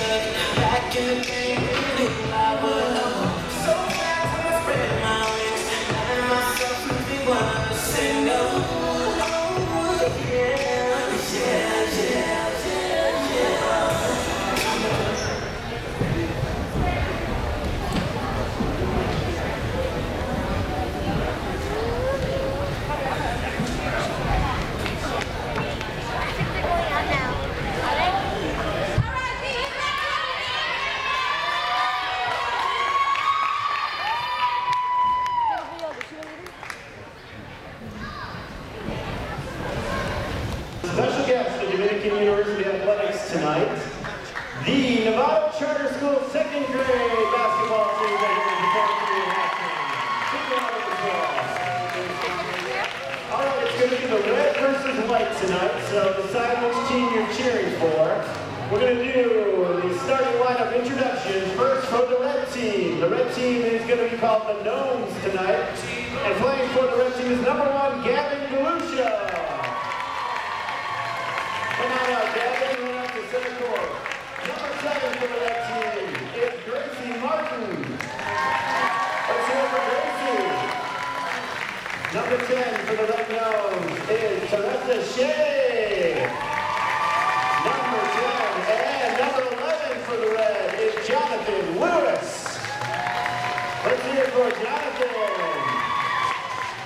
Special the Novato Charter School second grade basketball team that is going to be in All right, it's going to be the red versus white tonight, so decide which team you're cheering for. We're going to do the starting lineup introductions. First for the red team. The red team is going to be called the Gnomes tonight. And playing for the red team is number one, Gavin Galusha. Number 10 for the red nose is Teresa Shea. Number 10 and number 11 for the red is Jonathan Lewis. Let's hear it for Jonathan.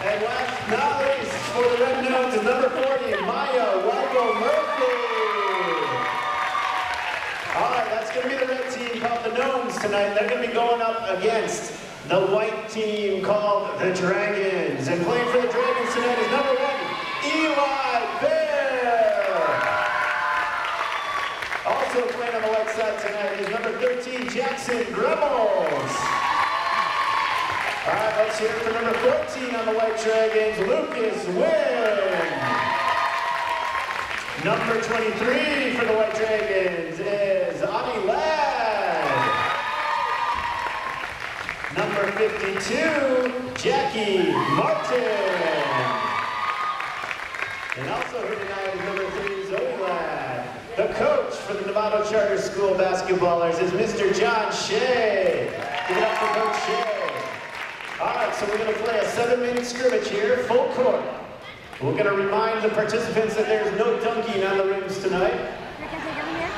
And last not least, for the red nose is number 40, Maya Weigel Murphy. All right, that's going to be the red team called the Gnomes tonight. They're going to be going up against the white team called the Dragons. And playing for the Dragons tonight is number one, Eli Bear. Also playing on the white side tonight is number 13, Jackson Gremmels. All right, let's hear it for number 14 on the White Dragons, Lucas Wynn. Number 23 for the White Dragons is Ani Ladd. Number 52, Martin. And also here tonight is number three, Zoe Ladd. The coach for the Nevada Charter School basketballers is Mr. John Shea. Give it up for Coach Shea. All right, so we're going to play a seven-minute scrimmage here, full court. We're going to remind the participants that there's no dunking on the rims tonight.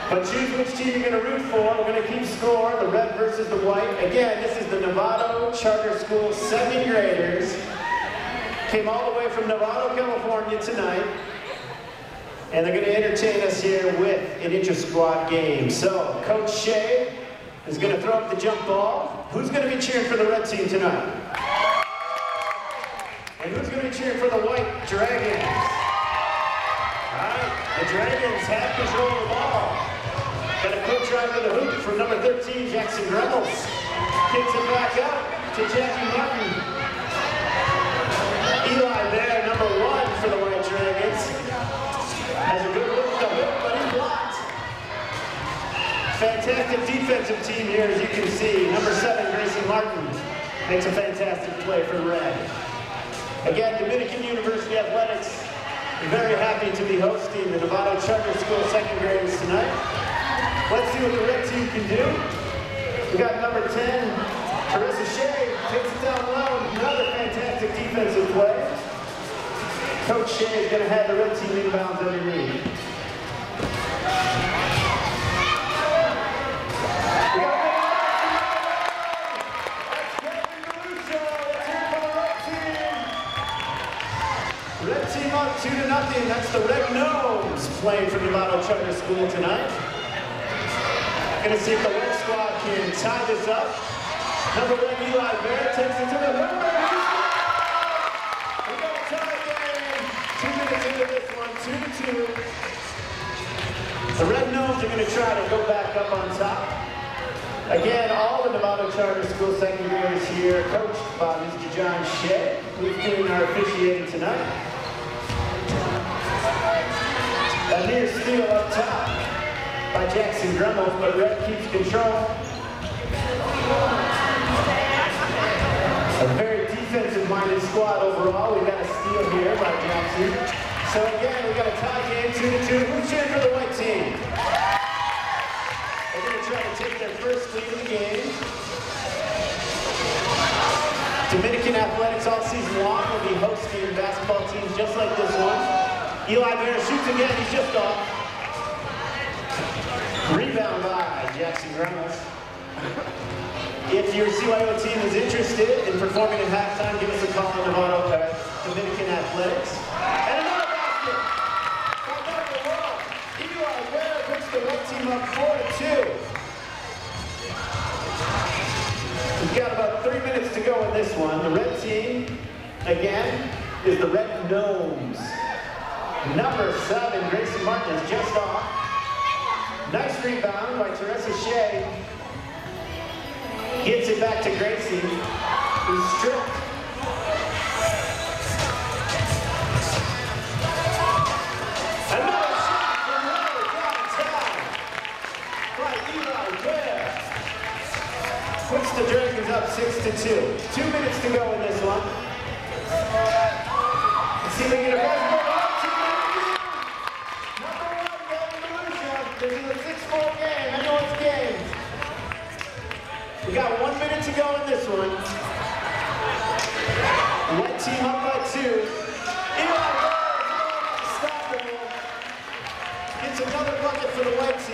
But choose which team you're going to root for. We're going to keep score, the red versus the white. Again, this is the Novato Charter School second graders. Came all the way from Novato, California tonight. And they're going to entertain us here with an inter-squad game. So, Coach Shea is going to throw up the jump ball. Who's going to be cheering for the red team tonight? And who's going to be cheering for the white Dragons? Dragons have control of the ball. Got a quick drive to the hoop from number 13, Jackson Gremmels. Kicks it back up to Jackie Martin. Eli there, number one for the White Dragons. Has a good look at the hoop, but he's blocked. Fantastic defensive team here, as you can see. Number seven, Gracie Martin, makes a fantastic play for red. Again, Dominican University Athletics, very happy to be hosting the Novato Charter School second graders tonight. Let's see what the red team can do. We got number 10, Teresa Shea, takes it down low, another fantastic defensive play. Coach Shea is going to have the red team inbounds every We playing for Novato Charter School tonight. Gonna see if the red squad can tie this up. Number one, Eli Bear takes it to the hoop. We got a tie game. Two minutes into this one, two to two. The Red Gnomes are gonna try to go back up on top. Again, all the Novato Charter School second graders here, coached by Mr. John Shea, who's doing our officiating tonight. A near steal up top by Jackson Gremmels, but Red keeps control. A very defensive-minded squad overall. We got a steal here by Jackson. So again, we've got a tie game, two to two. Who's cheering for the white team? They're gonna try to take their first lead in the game. Dominican Athletics all season long will be hosting basketball teams just like this one. Eli Bear shoots again, he's just off. Rebound by Jackson Reynolds. If your CYO team is interested in performing at halftime, give us a call on Novato uh, Dominican Athletics. And another basket! Eli Bear puts the red team up 4 to 2. We've got about three minutes to go in this one. The red team, again, is the Red Gnomes. Number seven, Grayson Martin is just off. Nice rebound by Teresa Shea. Gets it back to Gracie, who's stripped.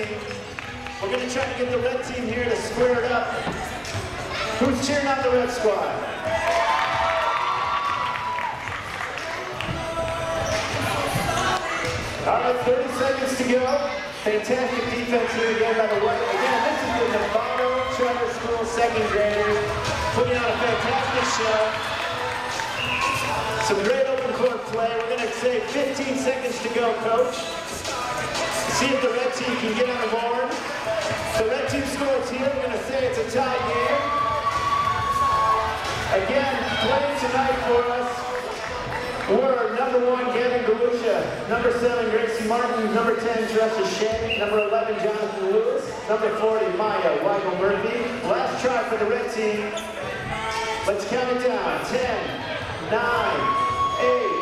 Team. We're going to try to get the red team here to square it up. Who's cheering on the red squad? All right, 30 seconds to go. Fantastic defense here again by the white. Again, this is the Novato Charter School second graders putting on a fantastic show. Some great open court play. We're going to say 15 seconds to go, coach. See if the red team can get on the board. The red team scores here. We're going to say it's a tie game. Again, playing tonight for us were number one, Gavin Galusha, number seven, Gracie Martin, number 10, Teresa Shea, number 11, Jonathan Lewis, number 40, Maya Weigel Murphy. Last try for the red team. Let's count it down. 10, 9, 8, 7, 6,